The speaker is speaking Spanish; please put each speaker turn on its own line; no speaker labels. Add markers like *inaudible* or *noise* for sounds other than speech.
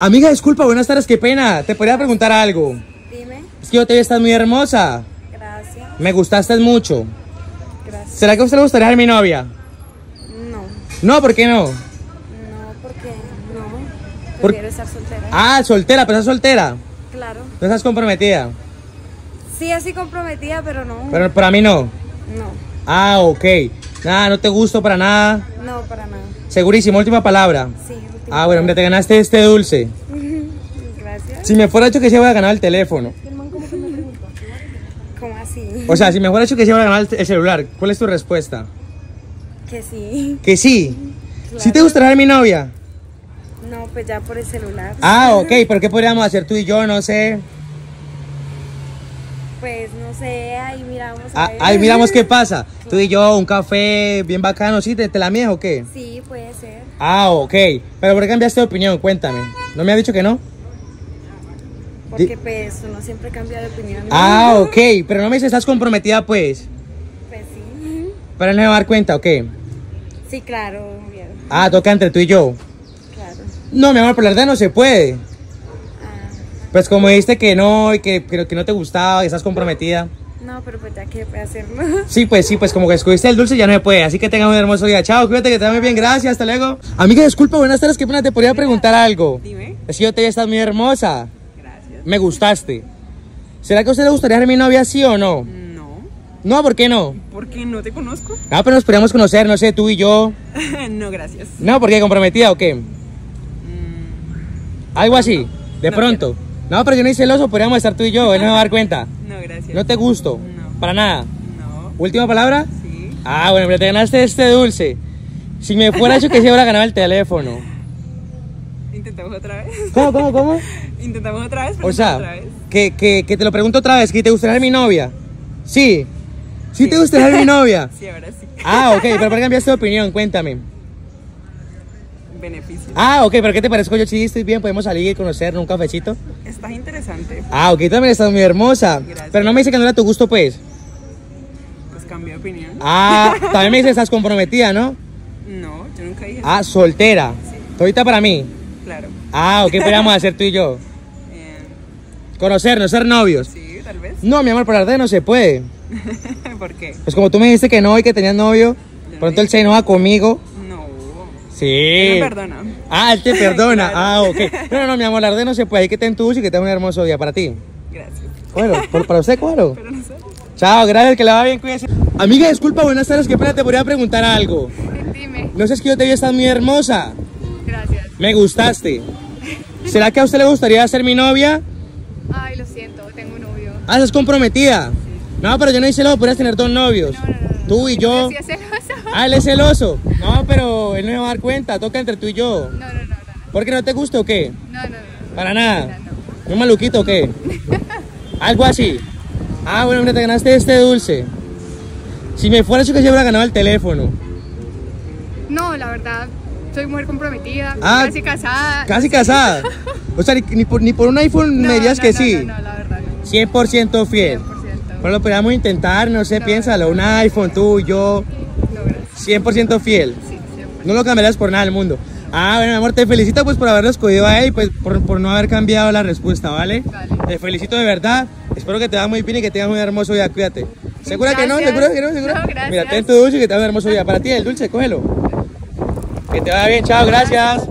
Amiga, disculpa, buenas tardes, qué pena. Te podría preguntar algo.
Dime,
Es que yo te vi, estás muy hermosa.
gracias,
Me gustaste mucho.
gracias.
¿Será que a usted le gustaría ser mi novia?
No,
No, ¿por qué no?
no, porque no.
Por-
Prefiero estar soltera.
Ah, soltera, pero estás soltera.
Claro.
No estás comprometida.
Sí, así comprometida, pero no.
Pero para mí no.
No,
Ah, ok. Nada, no te gusto para nada.
no, para nada.
Segurísimo, última palabra.
Sí,
Ah, bueno, mira, te ganaste este dulce. *laughs*
Gracias.
Si me fuera hecho que se hubiera ganado el teléfono.
¿Cómo así?
O sea, si me fuera hecho que se hubiera ganado el- el celular, ¿cuál es tu respuesta?
Que sí.
Que sí.
Claro.
¿Sí te gustaría ser mi novia?
No, pues ya por el celular.
Ah, ok, pero ¿qué podríamos hacer tú y yo? No sé.
Pues no sé, ahí miramos.
Ah, ahí miramos qué pasa. *laughs* Tú y yo, un café bien bacano, ¿sí? ¿Te, te la mía o qué?
Sí, puede ser.
Ah, ok. Pero ¿por qué cambiaste de opinión? Cuéntame. ¿No me has dicho que no?
Porque pues uno siempre cambia de opinión. ¿no?
Ah, *laughs* ok. Pero no me dices, estás comprometida, pues.
Pues sí.
Pero no me va a dar cuenta, ¿ok?
Sí, claro, bien.
Ah, toca entre tú y yo.
Claro.
No, mi amor, por la verdad no se puede.
Ah,
Pues como dijiste que no y que, que, que no te gustaba y estás comprometida.
no, pero pues ya que puede hacerlo. *laughs*
Sí, pues sí, pues como que escogiste el dulce ya no se puede. Así que tenga un hermoso día. Chao, cuídate que te va muy bien. Gracias, hasta luego. Amiga, disculpa, buenas tardes. ¿Qué pena te podría preguntar algo?
Dime.
Es que yo te estás muy hermosa.
Gracias.
Me gustaste. ¿Será que a usted le gustaría ser mi novia, sí o no?
No.
No, ¿por qué no?
¿Por qué no te conozco?
No, pero nos podríamos conocer, no sé, tú y yo. *laughs*
no, gracias.
No, ¿por qué? ¿Comprometida o qué?
Mm,
Algo así, de
No
pronto. No, pero yo no hice celoso, podríamos estar tú y yo, él no me va a dar cuenta.
no, gracias.
No te gusto,
No.
para nada.
No.
Última palabra.
Sí.
Ah, bueno, pero te ganaste este dulce. Si me fuera hecho que se hubiera ganado el teléfono.
Intentamos otra vez.
¿Cómo, cómo, cómo?
Intentamos otra vez.
O
preguntamos
sea,
otra vez.
que, que, que te lo pregunto otra vez, que te gustaría ser mi novia. Sí. ¿Sí, te gustaría ser mi novia? *laughs*
Sí, ahora sí.
Ah, ok, pero ¿por qué cambiaste de opinión? Cuéntame.
Beneficio.
Ah, ok, pero ¿qué te parece? Yo sí estoy bien, podemos salir y conocernos un cafecito.
Estás interesante.
Ah, ok, también estás muy hermosa.
Gracias.
Pero no me dice que no era tu gusto, pues.
Pues cambié de opinión.
Ah, *laughs* también me dice que estás comprometida, ¿no?
No, yo nunca dije
Ah, soltera. Ahorita para mí.
Claro.
Ah, ok, podríamos hacer tú y yo. *laughs*
Eh,
Conocernos, ser novios.
sí, tal vez.
No, mi amor, por verdad no se puede. *laughs*
¿Por qué?
Pues como tú me dijiste que no y que tenías novio, pronto
me-
él se enoja conmigo. Sí.
Él me perdona.
Ah, él te *laughs* perdona.
Claro.
Ah, ok. No, no, mi amor, la verdad no se puede. Hay que tener tu y que tenga un hermoso día para ti.
Gracias.
Bueno, por- para usted, claro. *laughs*
Pero no sé.
Chao, gracias, que la va bien, cuídese. Amiga, disculpa, buenas tardes, qué pena, te podría preguntar algo.
Dime,
No sé, es que yo te vi, estás muy hermosa.
gracias.
Me gustaste. ¿Será que a usted le gustaría ser mi novia?
Ay, lo siento, tengo un novio.
Ah, estás comprometida. No, pero yo no hice lo, podrías tener dos novios.
No, no, no, no.
Tú y yo.
Sí.
Ah, él es celoso. No, pero él no me va a dar cuenta, toca entre tú y yo.
No, no, no, no.
¿Por qué no te gusta o qué?
No, no, no.
Para nada.
No.
¿Un maluquito o qué? *laughs* Algo así. Ah, bueno, mira, te ganaste este dulce. Si me fuera hecho que se hubiera ganado el teléfono.
No, la verdad, soy mujer comprometida,
Ah,
casi casada.
Casi casada. O sea, ni, ni por, ni por un iPhone
No,
me dirías
no,
que
no,
sí.
No, no, la verdad no.
100% fiel.
100%.
Pero lo podríamos intentar, no sé, piénsalo. Un iPhone, tú, yo.
No, gracias.
100% fiel.
Sí, 100%.
No lo cambiarías por nada del mundo. Ah, bueno, mi amor, te felicito pues por haberlo escogido a él y pues por, por no haber cambiado la respuesta, ¿vale?
Vale.
Te felicito de verdad. Espero que te vaya muy bien y que tengas un hermoso día. Cuídate. ¿Segura que no?
Gracias.
¿Segura que no? ¿Segura?
No, gracias.
Mira, ten tu dulce y que te vaya un hermoso día. Para ti, el dulce, cógelo. Que te vaya bien, chao, gracias.